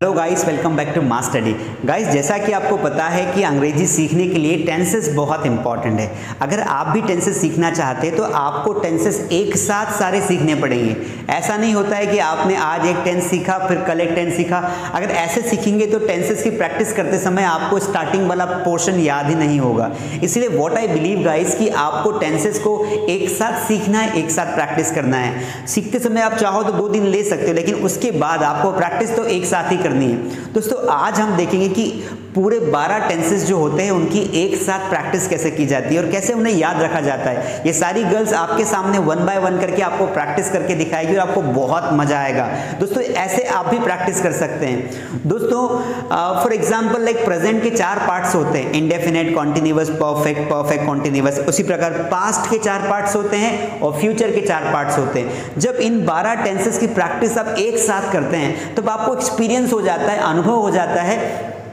Hello guys welcome back to mass study guys जैसा कि आपको पता है कि अंग्रेज़ी सीखने के लिए टेंसेस बहुत इंपॉर्टेंट है। अगर आप भी टेंसेस सीखना चाहते हैं तो आपको टेंसेस एक साथ सारे सीखने पड़ेंगे। ऐसा नहीं होता है कि आपने आज एक टेंस सीखा, फिर कल एक टेंस सीखा। अगर ऐसे सीखेंगे तो टेंसेस की प्रैक्टिस करते समय आपको स्टार्टिंग वाला पोर्शन याद ही नहीं होगा। इसलिए वॉट आई बिलीव गाइस कि आपको टेंसेस को एक साथ सीखना है, एक साथ प्रैक्टिस करना है। सीखते समय आप चाहो तो दो दिन ले सकते हो, लेकिन उसके बाद आपको प्रैक्टिस तो एक साथ ही। करनी है। दोस्तों आज हम देखेंगे कि पूरे 12 टेंसेस जो होते हैं, उनकी एक साथ प्रैक्टिस कैसे की जाती है और कैसे उन्हें याद रखा जाता है? ये सारी गर्ल्स आपके सामने वन बाय वन करके आपको प्रैक्टिस करके दिखाएगी और आपको बहुत मज़ा आएगा। दोस्तों, ऐसे आप भी प्रैक्टिस कर सकते हैं। दोस्तों फॉर एग्ज़ाम्पल लाइक प्रेजेंट के चार पार्ट्स होते हैं। Indefinite continuous perfect perfect continuous उसी प्रकार पास्ट के चार पार्ट्स होते हैं और फ्यूचर के चार पार्ट्स होते हैं। जब इन बारह टेंसेस की प्रैक्टिस आप एक साथ करते हैं, तब आपको एक्सपीरियंस हो जाता है, अनुभव हो जाता है।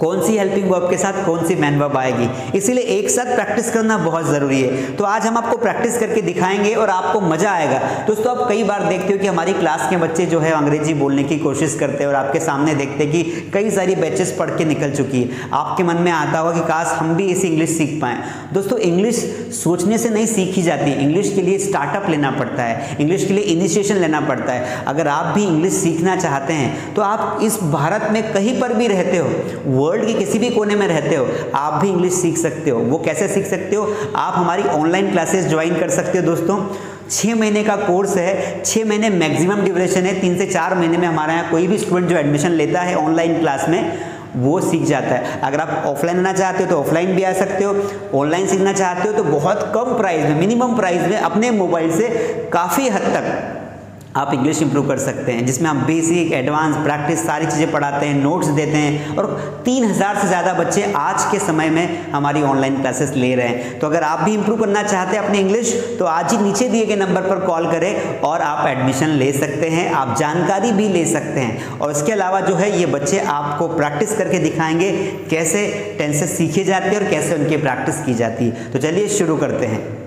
कौन सी हेल्पिंग वर्ब के साथ कौन सी मैन वर्ब आएगी? इसीलिए एक साथ प्रैक्टिस करना बहुत ज़रूरी है। तो आज हम आपको प्रैक्टिस करके दिखाएँगे और आपको मज़ा आएगा। दोस्तों तो आप कई बार देखते हो कि हमारी क्लास के बच्चे जो है अंग्रेज़ी बोलने की कोशिश करते हैं और आपके सामने देखते हैं कि कई सारी बैचेस पढ़ के निकल चुकी है। आपके मन में आता होगा कि काश हम भी इसी इंग्लिश सीख पाएँ। दोस्तों इंग्लिश सोचने से नहीं सीखी जाती। इंग्लिश के लिए स्टार्टअप लेना पड़ता है। इंग्लिश के लिए इनिशिएशन लेना पड़ता है। अगर आप भी इंग्लिश सीखना चाहते हैं तो आप इस भारत में कहीं पर भी रहते हो वर्ल्ड के किसी भी कोने में रहते हो, आप भी इंग्लिश सीख सकते हो। वो कैसे सीख सकते हो? आप हमारी ऑनलाइन क्लासेस ज्वाइन कर सकते हो दोस्तों। छः महीने का कोर्स है छः महीने मैक्सिमम ड्यूरेशन है, तीन से चार महीने में हमारे यहाँ कोई भी स्टूडेंट जो एडमिशन लेता है ऑनलाइन क्लास में, वो सीख जाता है। अगर आप ऑफलाइन आना चाहते हो तो ऑफलाइन भी आ सकते हो ऑनलाइन सीखना चाहते हो तो बहुत कम प्राइस में मिनिमम प्राइस में अपने मोबाइल से काफ़ी हद तक आप इंग्लिश इंप्रूव कर सकते हैं, जिसमें हम बेसिक एडवांस प्रैक्टिस सारी चीज़ें पढ़ाते हैं नोट्स देते हैं, और तीन हज़ार से ज़्यादा बच्चे आज के समय में हमारी ऑनलाइन क्लासेस ले रहे हैं। तो अगर आप भी इंप्रूव करना चाहते हैं अपनी इंग्लिश तो आज ही नीचे दिए गए नंबर पर कॉल करें और आप एडमिशन ले सकते हैं, आप जानकारी भी ले सकते हैं। और इसके अलावा जो है, ये बच्चे आपको प्रैक्टिस करके दिखाएँगे कैसे टेंसेस सीखे जाते हैं और कैसे उनकी प्रैक्टिस की जाती है। तो चलिए शुरू करते हैं।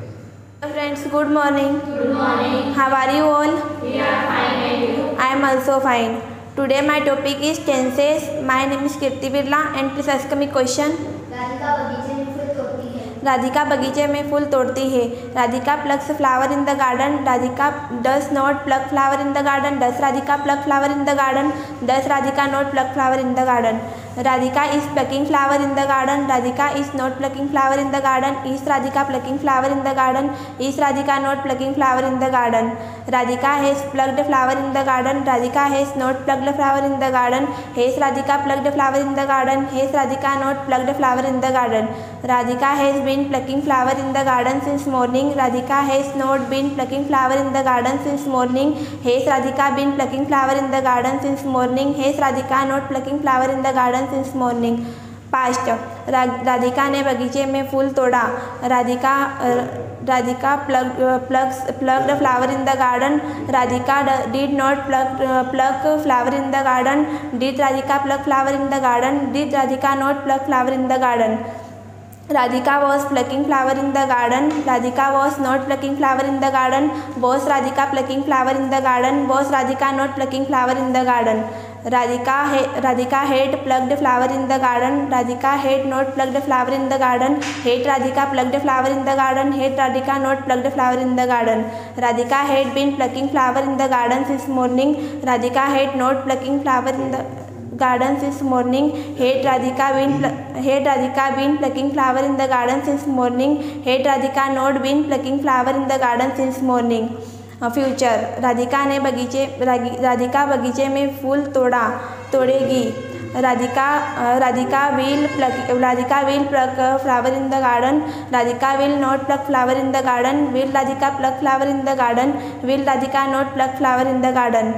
Friends good morning Good morning. how are you all We are fine and you? i am also fine today my topic is tenses my name is kirti birla and please ask me question Radhika बगीचे में फूल तोड़ती है राधिका बगीचे में फूल तोड़ती है Radhika plucks flower in the garden radhika does not pluck flower in the garden does radhika pluck flower in the garden does radhika not pluck flower in the garden radhika is plucking flower in the garden radhika is not plucking flower in the garden is radhika plucking flower in the garden is radhika not plucking flower in the garden radhika has plucked flower in the garden radhika has not plucked flower in the garden has radhika plucked flower in the garden has radhika not plucked flower in the garden radhika has been plucking flower in the garden since morning radhika has not been plucking flower in the garden since morning has radhika been plucking flower in the garden since morning has radhika not plucking flower in the garden since morning past Radhika ने बगीचे में फूल तोड़ा Radhika Radhika plug plugs plugged flower in the garden Radhika did not plug plug flower in the garden did Radhika plug flower in the garden did Radhika not plug flower in the Radhika was plucking flower in the garden. Radhika was not plucking flower in the garden. Was Radhika plucking flower in the garden? Was Radhika not plucking flower in the garden? Radhika, Radhika had plucked flower in the garden. Radhika had not plucked flower in the garden. Had Radhika plucked flower in the garden. Had Radhika not plucked flower in the garden. Radhika had been plucking flower in the garden since morning. Radhika had not plucking flower in the garden since morning. Had Radhika been had Radhika been plucking flower in the garden since morning? Had Radhika not been plucking flower in the garden since morning? Future Radhika ने बगीचे राधिका बगीचे में फूल तोड़ा तोड़ेगी Radhika Radhika will pluck Radhika will pluck flower in the garden Radhika will not pluck flower in the garden will Radhika pluck flower in the garden will Radhika not pluck flower in the garden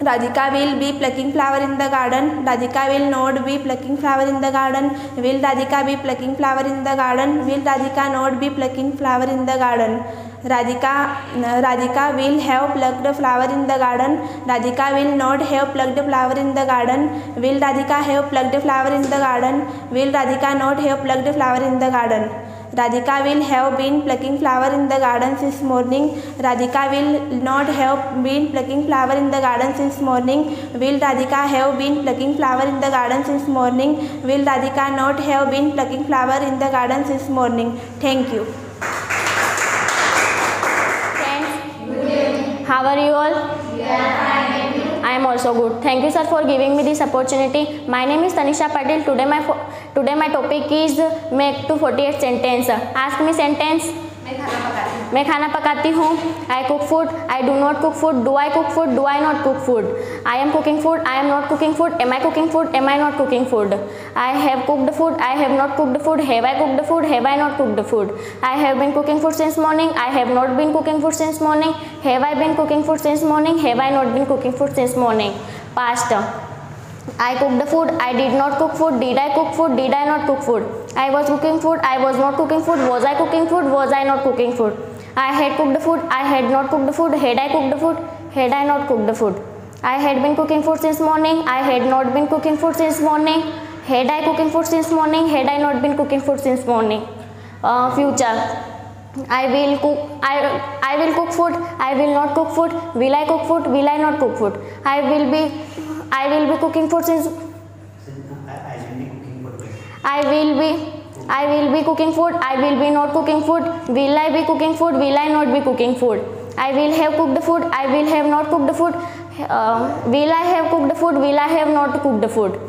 Radhika will be plucking flower in the garden. Radhika will not be plucking flower in the garden. Will Radhika be plucking flower in the garden? Will Radhika not be plucking flower in the garden? Radhika, uh, Radhika will have plucked flower in the garden. Radhika will not have plucked flower in the garden. Will Radhika have plucked flower in the garden? Will Radhika not have plucked flower in the garden? Radhika will have been plucking flower in the garden since morning. Radhika will not have been plucking flower in the garden since morning. Will Radhika have been plucking flower in the garden since morning? Will Radhika not have been plucking flower in the garden since morning? Thank you. Friends, how are you all? I am also good. Thank you, sir, for giving me this opportunity. My name is Tanisha Patel. Today my today my topic is make to 48 sentence. Ask me sentence. मैं खाना पकाती हूँ I cook food I do not cook food do I cook food do I not cook food I am cooking food I am not cooking food am I cooking food am I not cooking food I have cooked food I have not cooked food have I cooked food have I not cooked food I have been cooking food since morning I have not been cooking food since morning have I been cooking food since morning have I not been cooking food since morning past I cooked food. I did not cook food. Did I cook food? Did I not cook food? I was cooking food. I was not cooking food. Was I cooking food? Was I not cooking food? I had cooked the food. I had not cooked the food. Had I cooked the food? Had I not cooked the food? I had been cooking food since morning. I had not been cooking food since morning. Had I cooking food since morning? Had I not been cooking food since morning? Uh, future. I will cook. I I will cook food. I will not cook food. Will I cook food? Will I not cook food? I will be. I will be cooking food since. I will be. I will be cooking food. I will be not cooking food. Will I be cooking food? Will I not be cooking food? I will have cooked the food. I will have not cooked the food. Uh, will I have cooked the food? Will I have not cooked the food?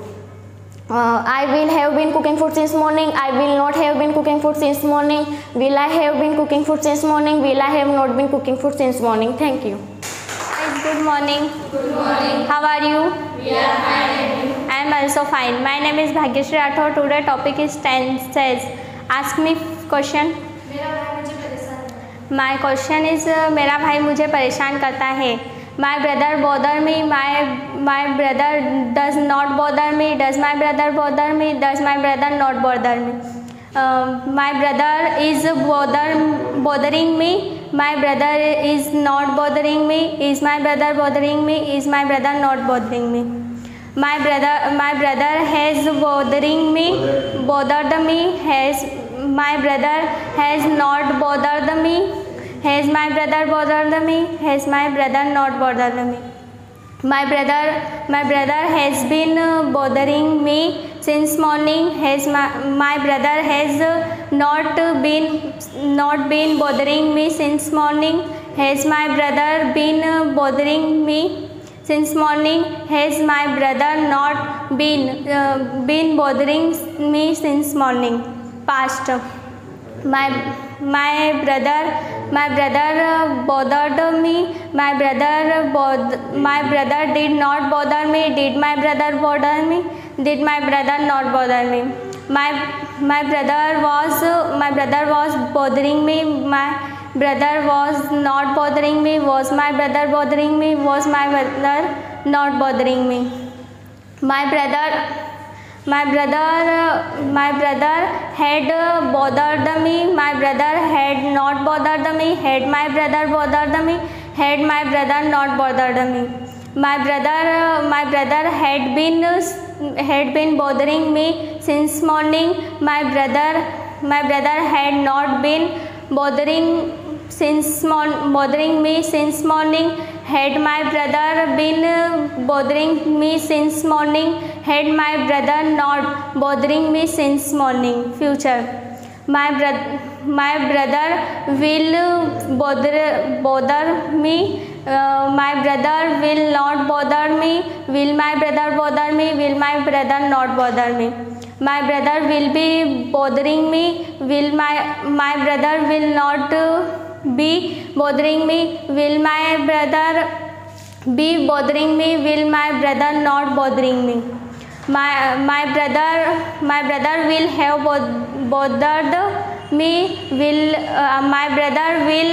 Uh, I will have been cooking food since morning. I will not have been cooking food since morning. Will I have been cooking food since morning? Will I have not been cooking food since morning? Thank you. Good morning. Good morning. How are you? We are fine. am also fine. My name is bhagyashree rathore. Today topic is tenses ask me question. मेरा my question is मेरा भाई मुझे परेशान करता है। My brother bother me my my brother does not bother me does my brother bother me does my brother not bother me my brother is bother bothering me my brother is not bothering me is my brother bothering me is my brother not bothering me My brother my brother has bothering me. Bothered me. Has my brother has not bothered me. Has my brother bothered me? Has my brother not bothered me? My brother, my brother has been uh, bothering me since morning. Has my my brother has uh, not been not been bothering me since morning. Has my brother been uh, bothering me since morning? Has my brother not been uh, been bothering me since morning? Past. My my brother my brother uh, bothered me my brother bod- my brother did not bother me did my brother bother me did my brother not bother me my my brother was uh, my brother was bothering me my brother was not bothering me was my brother bothering me was my brother not bothering me. My brother my brother my brother had bothered me my brother had not bothered me had my brother bothered me had my brother not bothered me. My brother my brother had been had been bothering me since morning. My brother my brother had not been bothering since bothering me since morning had my brother been bothering me since morning had my brother not bothering me since morning future. My brother my brother will bother bother me uh, my brother will not bother me will my brother bother me will my brother not bother me? My brother will be bothering me will my my brother will not uh, be bothering me will my brother be bothering me will my brother not bothering me my my brother my brother will have bothered me will uh, my brother will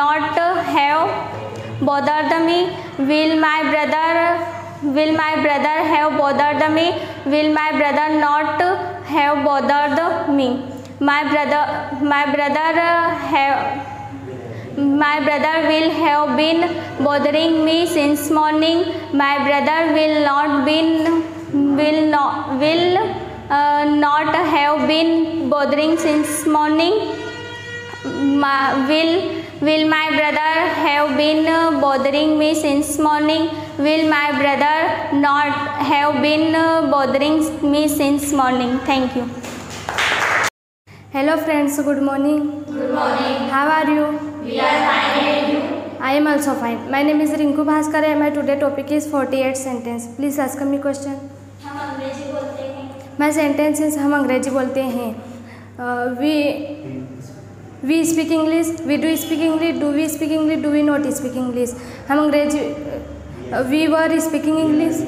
not have bothered me will my brother will my brother have bothered me will my brother not have bothered me my brother my brother uh, have my brother will have been bothering me since morning my brother will not been will not will uh, not have been bothering since morning Ma- will will my brother have been uh, bothering me since morning will my brother not have been uh, bothering me since morning thank you Hello friends, good morning. Good morning. How are you? I am also fine my name is Rinku Bhaskar है my today topic is forty eight sentence please ask me question my sentence is हम अंग्रेज़ी बोलते हैं। We we speak English we do speak English do we speak English do we not speak English हम अंग्रेज़ी we were speaking English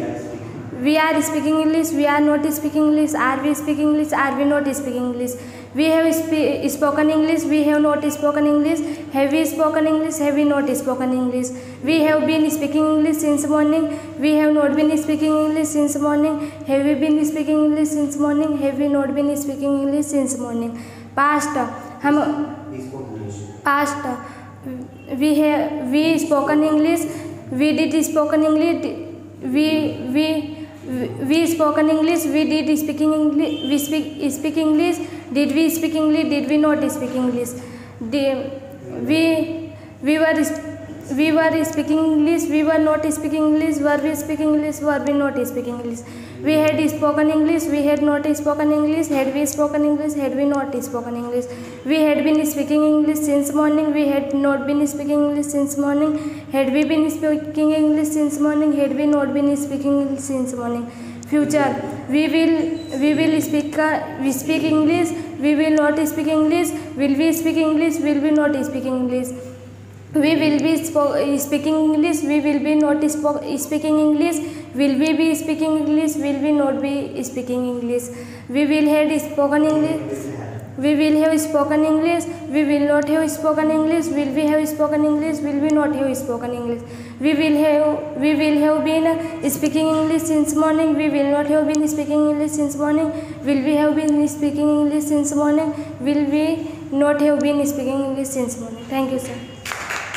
we are speaking English we are not speaking English are we speak English are we not speak English we have spe- spoken english we have not spoken english. Have we spoken english? Have we not spoken english? We have been speaking english since morning. We have not been speaking english since morning. Have we been speaking english since morning? Have we not been speaking english since morning? Past past we have we spoken english. We did spoken english we we we spoken english. We did speaking english we speak speak english did we speak english? Did we not speak english? Did, we we were we were speaking english we were not speaking english were we speaking english were we not speaking english? We had spoken english we had not spoken english had we spoken english had we not spoken english? We had been speaking english since morning we had not been speaking english since morning. Had we been speaking english since morning had we not been speaking english since morning future. We will we will speak uh, we speak english we will not speak english will we speak english will we not speak english? We will be speaking english we will be not speaking english will we be speaking english will we not be speaking english? We will have spoken english we will have spoken english we will not have spoken english will we have spoken english will we not have spoken english we will have we will have been speaking english since morning. We will not have been speaking english since morning. Will we have been speaking english since morning? Will we not have been speaking english since morning? Thank you sir.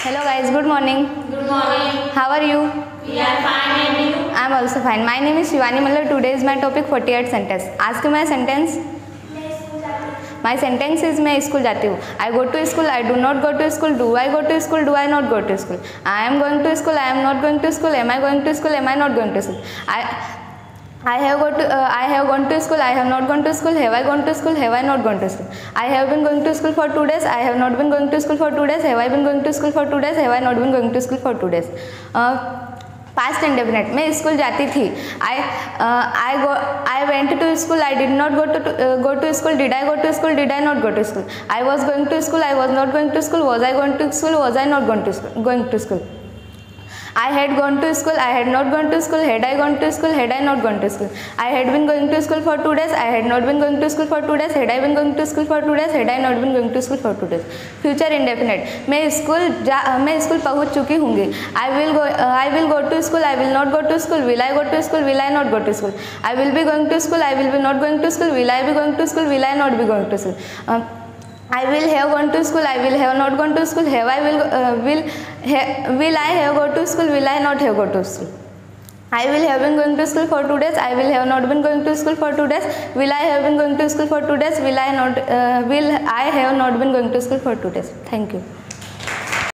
Hello guys. Good morning. Good morning. how are you? We are fine and you? i am also fine. My name is shivani. Mallar today is my topic 48 sentence ask me my sentence my sentence is मैं school जाती हूँ I go to school I do not go to school do I go to school do I not go to school I am going to school I am not going to school am I going to school am I not going to school I I have go to uh, I have gone to school. I have not gone to school. Have I gone to school? Have I not gone to school? I have been going to school for two days. I have not been going to school for two days. Have I been going to school for two days? Have I not been going to school for two days? Uh, past indefinite मैं school जाती थी. I I go I went to school I did not go to go to school did I go to school did I not go to school I was going to school I was not going to school was I going to school was I not going to school going to school I had gone to school I had not gone to school had I gone to school had I not gone to school I had been going to school for two days I had not been going to school for two days had I been going to school for two days had I not been going to school for two days future indefinite मैं school मैं school पहुँच चुकी हूँगी. I will I will go to school I will not go to school will I go to school will I not go to school I will be going to school I will be not going to school will I be going to school will I not be going to school I will have gone to school. I will have not gone to school. Have I will uh, will ha, will I have gone to school? Will I not have gone to school? I will have been going to school for two days. I will have not been going to school for two days. Will I have been going to school for two days? Will I not? Uh, will I have not been going to school for two days? Thank you.